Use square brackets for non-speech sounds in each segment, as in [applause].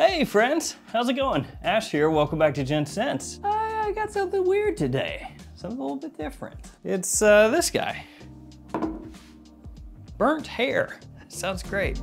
Hey friends, how's it going? Ash here, welcome back to Gents Scents. I got something weird today, something a little bit different. It's uh, this guy. Burnt hair, sounds great.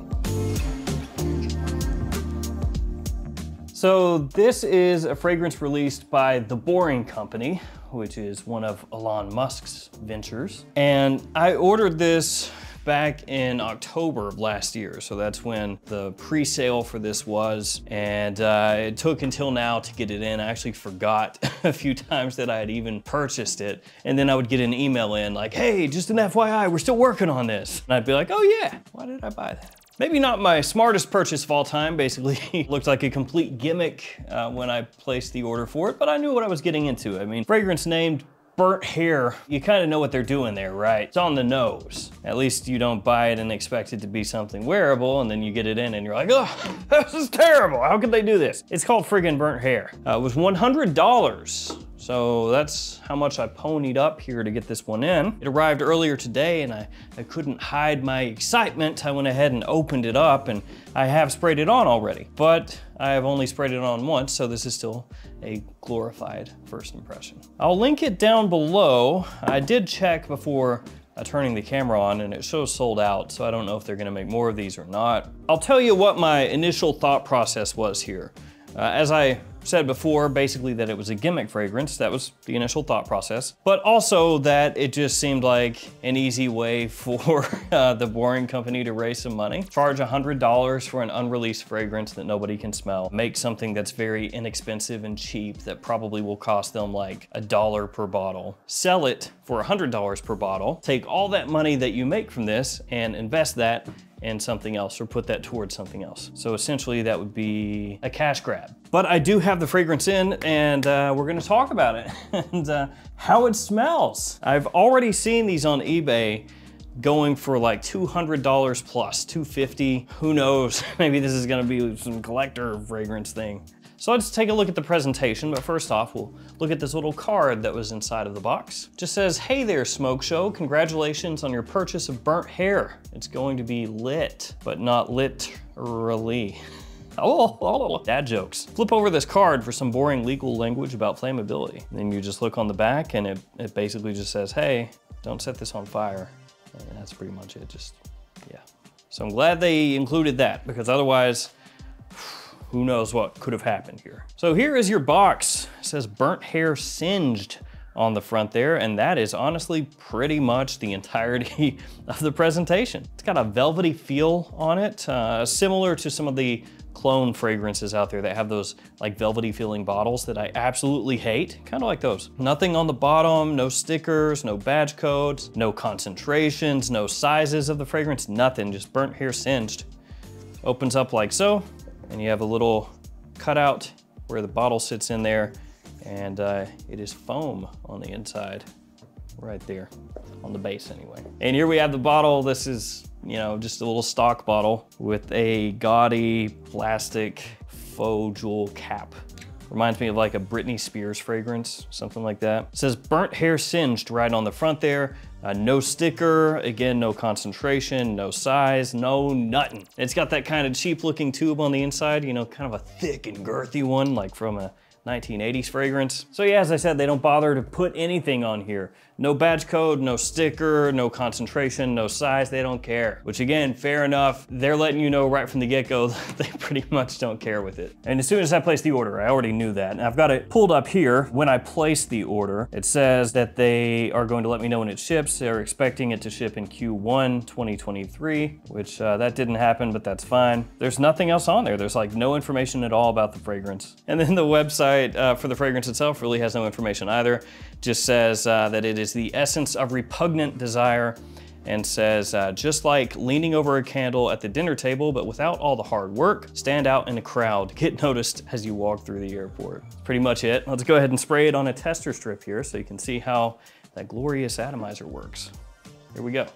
So this is a fragrance released by The Boring Company, which is one of Elon Musk's ventures. And I ordered this back in October of last year. So that's when the pre-sale for this was. And uh, it took until now to get it in. I actually forgot [laughs] a few times that I had even purchased it. And then I would get an email in like, hey, just an FYI, we're still working on this. And I'd be like, oh yeah, why did I buy that? Maybe not my smartest purchase of all time, basically [laughs] looked like a complete gimmick uh, when I placed the order for it, but I knew what I was getting into. I mean, fragrance named burnt hair, you kind of know what they're doing there, right? It's on the nose. At least you don't buy it and expect it to be something wearable, and then you get it in and you're like, oh, [laughs] this is terrible. How could they do this? It's called friggin' burnt hair. Uh, it was $100. So that's how much I ponied up here to get this one in. It arrived earlier today and I, I couldn't hide my excitement. I went ahead and opened it up and I have sprayed it on already, but I have only sprayed it on once, so this is still a glorified first impression. I'll link it down below. I did check before uh, turning the camera on and it shows sold out, so I don't know if they're gonna make more of these or not. I'll tell you what my initial thought process was here. Uh, as I said before, basically that it was a gimmick fragrance. That was the initial thought process. But also that it just seemed like an easy way [laughs] for uh, the Boring Company to raise some money. Charge $100 for an unreleased fragrance that nobody can smell. Make something that's very inexpensive and cheap that probably will cost them like a dollar per bottle. Sell it for $100 per bottle. Take all that money that you make from this and invest that in something else or put that towards something else. So essentially that would be a cash grab. But I do have the fragrance in and uh, we're gonna talk about it [laughs] and uh, how it smells. I've already seen these on eBay going for like $200 plus, 250. Who knows, [laughs] maybe this is gonna be some collector fragrance thing. So let's take a look at the presentation, but first off, we'll look at this little card that was inside of the box. Just says, hey there, Smoke Show. Congratulations on your purchase of burnt hair. It's going to be lit, but not literally. [laughs] Oh, oh, oh, oh, dad jokes. Flip over this card for some boring legal language about flammability. Then you just look on the back and it, it basically just says, hey, don't set this on fire. And that's pretty much it, just, yeah. So I'm glad they included that because otherwise, who knows what could have happened here. So here is your box. It says burnt hair singed on the front there, and that is honestly pretty much the entirety [laughs] of the presentation. It's got a velvety feel on it, uh, similar to some of the clone fragrances out there that have those like velvety feeling bottles that I absolutely hate, kind of like those. Nothing on the bottom, no stickers, no batch codes, no concentrations, no sizes of the fragrance, nothing, just burnt hair singed. Opens up like so, and you have a little cutout where the bottle sits in there and uh, it is foam on the inside right there on the base anyway. And here we have the bottle. This is, you know, just a little stock bottle with a gaudy plastic faux jewel cap. Reminds me of like a Britney Spears fragrance, something like that. It says burnt hair singed right on the front there. Uh, no sticker, again, no concentration, no size, no nothing. It's got that kind of cheap looking tube on the inside, you know, kind of a thick and girthy one, like from a 1980s fragrance. So yeah, as I said, they don't bother to put anything on here. No batch code, no sticker, no concentration, no size, they don't care. Which again, fair enough. They're letting you know right from the get-go [laughs] that they pretty much don't care with it. And as soon as I placed the order, I already knew that. And I've got it pulled up here. When I placed the order, it says that they are going to let me know when it ships. They're expecting it to ship in Q1 2023, which uh, that didn't happen, but that's fine. There's nothing else on there. There's like no information at all about the fragrance. And then the website uh, for the fragrance itself really has no information either. Just says uh, that it is the essence of repugnant desire and says, uh, just like leaning over a candle at the dinner table, but without all the hard work, stand out in a crowd, get noticed as you walk through the airport. That's pretty much it. Let's go ahead and spray it on a tester strip here so you can see how that glorious atomizer works. Here we go.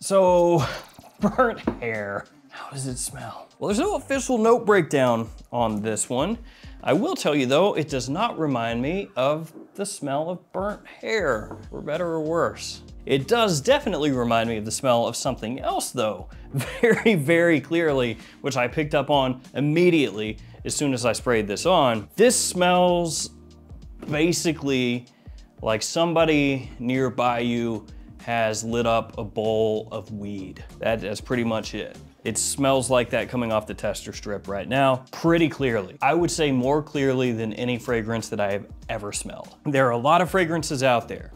So, [laughs] burnt hair. How does it smell? Well, there's no official note breakdown on this one. I will tell you though, it does not remind me of the smell of burnt hair, for better or worse. It does definitely remind me of the smell of something else though, [laughs] very, very clearly, which I picked up on immediately as soon as I sprayed this on. This smells basically like somebody nearby you has lit up a bowl of weed. That is pretty much it. It smells like that coming off the tester strip right now, pretty clearly. I would say more clearly than any fragrance that I have ever smelled. There are a lot of fragrances out there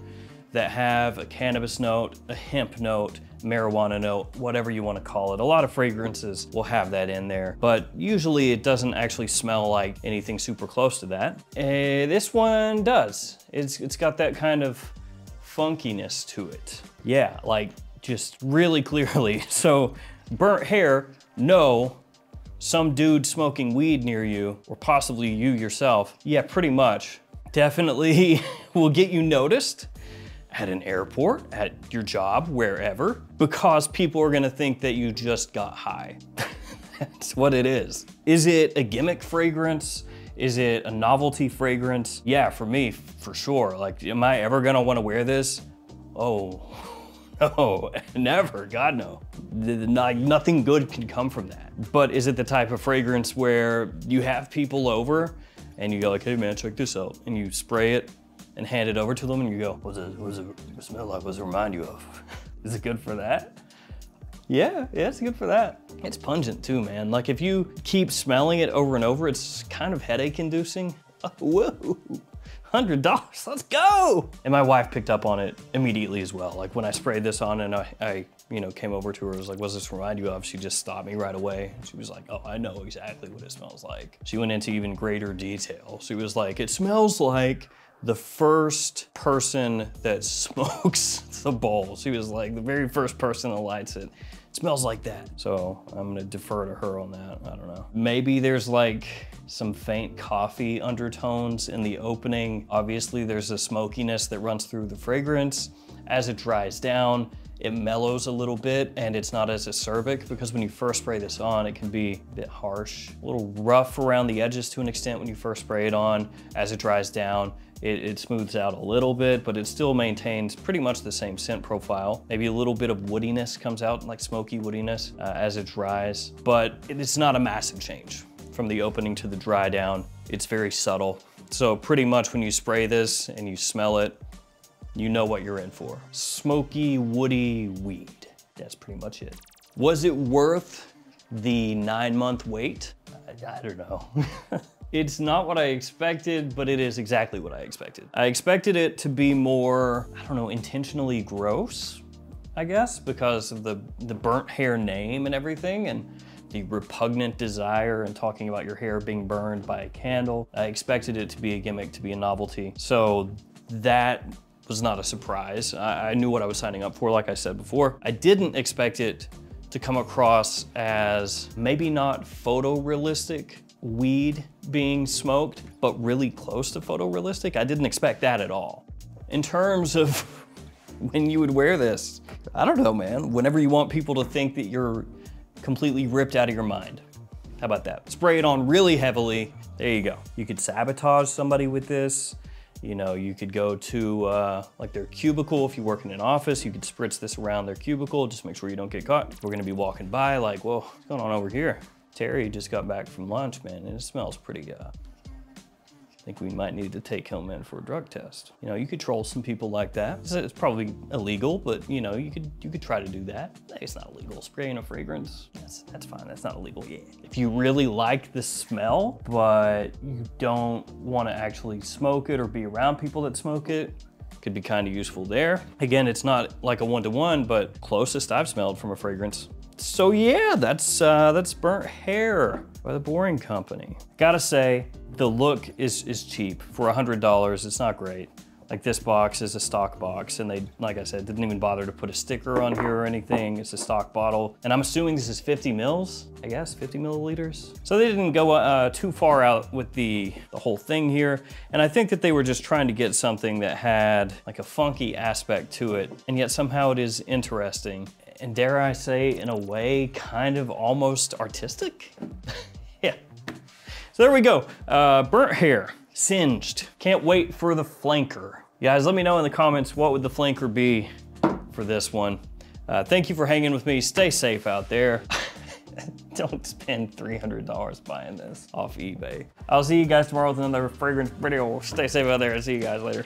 that have a cannabis note, a hemp note, marijuana note, whatever you want to call it. A lot of fragrances will have that in there, but usually it doesn't actually smell like anything super close to that. And this one does. It's, it's got that kind of funkiness to it. Yeah, like just really [laughs] clearly. So burnt hair, no, some dude smoking weed near you, or possibly you yourself. Yeah, pretty much. Definitely [laughs] will get you noticed at an airport, at your job, wherever, because people are gonna think that you just got high. [laughs] That's what it is. Is it a gimmick fragrance? Is it a novelty fragrance? Yeah, for me, for sure. Like, am I ever gonna wanna wear this? Oh, [laughs] no, [laughs] never, God no. Like, Nothing good can come from that. But is it the type of fragrance where you have people over and you go like, hey man, check this out. And you spray it and hand it over to them and you go, what does it, what does it smell like? What does it remind you of? [laughs] Is it good for that? Yeah, yeah, it's good for that. It's pungent too, man. Like if you keep smelling it over and over, it's kind of headache inducing. Oh, [laughs] whoa. $100, let's go! And my wife picked up on it immediately as well. Like when I sprayed this on and I, I you know, came over to her, was like, what's this remind you of? She just stopped me right away. She was like, oh, I know exactly what it smells like. She went into even greater detail. She was like, it smells like the first person that [laughs] smokes the bowl. She was like the very first person that lights it. Smells like that. So I'm gonna defer to her on that. I don't know. Maybe there's like some faint coffee undertones in the opening. Obviously there's a smokiness that runs through the fragrance. As it dries down, it mellows a little bit and it's not as acerbic because when you first spray this on, it can be a bit harsh, a little rough around the edges to an extent when you first spray it on. As it dries down, it, it, smooths out a little bit, but it still maintains pretty much the same scent profile. Maybe a little bit of woodiness comes out, like smoky woodiness uh, as it dries, but it's not a massive change from the opening to the dry down. It's very subtle. So pretty much when you spray this and you smell it, you know what you're in for. Smoky, woody weed. That's pretty much it. Was it worth the nine month wait? I, I don't know. [laughs] it's not what I expected, but it is exactly what I expected. I expected it to be more, I don't know, intentionally gross, I guess, because of the, the burnt hair name and everything. And the repugnant desire and talking about your hair being burned by a candle. I expected it to be a gimmick, to be a novelty. So that was not a surprise. I, I knew what I was signing up for, like I said before. I didn't expect it to come across as maybe not photorealistic weed being smoked, but really close to photorealistic. I didn't expect that at all. In terms of [laughs] when you would wear this, I don't know, man. Whenever you want people to think that you're completely ripped out of your mind. How about that? Spray it on really heavily. There you go. You could sabotage somebody with this. You know, you could go to uh, like their cubicle. If you work in an office, you could spritz this around their cubicle. Just make sure you don't get caught. We're gonna be walking by like, whoa, what's going on over here? Terry just got back from lunch, man, and it smells pretty uh, I think we might need to take him in for a drug test. You know, you could troll some people like that. It's probably illegal, but you know, you could you could try to do that. It's not illegal. Spraying a fragrance, that's, that's fine. That's not illegal. Yeah. If you really like the smell, but you don't want to actually smoke it or be around people that smoke it, could be kind of useful there. Again, it's not like a one-to-one, -one, but closest I've smelled from a fragrance. So yeah, that's uh, that's Burnt Hair by the Boring Company. Gotta say, the look is, is cheap. For $100, it's not great. Like this box is a stock box and they, like I said, didn't even bother to put a sticker on here or anything. It's a stock bottle. And I'm assuming this is 50 mils, I guess, 50 milliliters. So they didn't go uh, too far out with the, the whole thing here. And I think that they were just trying to get something that had like a funky aspect to it. And yet somehow it is interesting. And dare I say, in a way, kind of almost artistic? [laughs] Yeah. So there we go. Uh, burnt hair, singed. Can't wait for the flanker. Guys, let me know in the comments what would the flanker be for this one. Uh, thank you for hanging with me. Stay safe out there. [laughs] Don't spend $300 buying this off eBay. I'll see you guys tomorrow with another fragrance video. Stay safe out there. I'll See you guys later.